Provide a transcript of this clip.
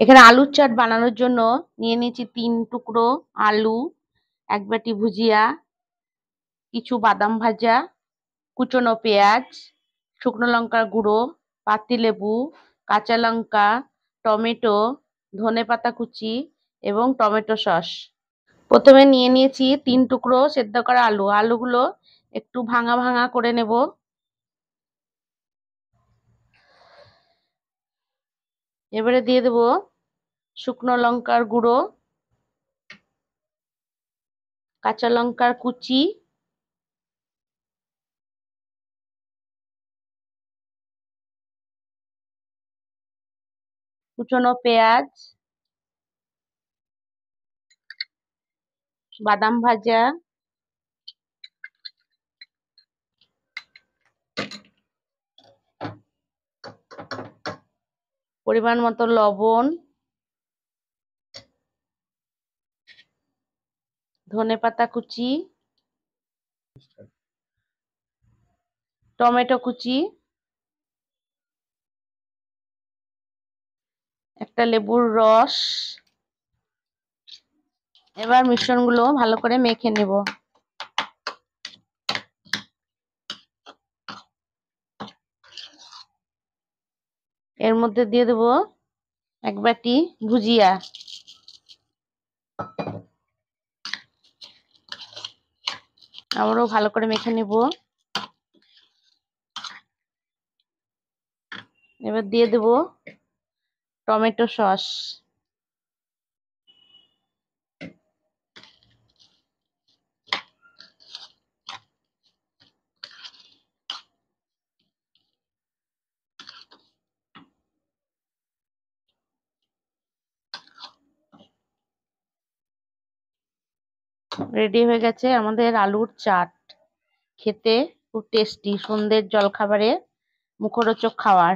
এখানে আলুর চাট বানানোর জন্য নিয়ে নিয়েছি তিন টুকরো আলু, এক বাটি ভুজিয়া, কিছু বাদাম ভাজা, কুচনো পেঁয়াজ, শুকনো লঙ্কার গুঁড়ো পাতিলেবু কাঁচা লঙ্কা, টমেটো ধনেপাতা কুচি এবং টমেটো সস। প্রথমে নিয়ে নিয়েছি তিন টুকরো সেদ্ধ করা আলু। আলুগুলো একটু ভাঙা ভাঙা করে নেব। এবারে দিয়ে দেব শুকনো লঙ্কার গুঁড়ো কাঁচা লঙ্কার কুচি কুচনো পেঁয়াজ বাদাম ভাজা পরিমাণ মতো লবণ, ধনে পাতা কুচি, টমেটো কুচি, একটা লেবুর রস। এবার মিশ্রণগুলো ভালো করে মেখে নেব। এর মধ্যে দিয়ে দেব এক বাটি ভুজিয়া। আমরাও ভালো করে মেখে নেব। এবার দিয়ে দেব টমেটো সস। রেডি হয়ে গেছে আমাদের আলুর চাট। খেতে খুব টেস্টি সন্ধ্যের জলখাবারে মুখরোচক খাবার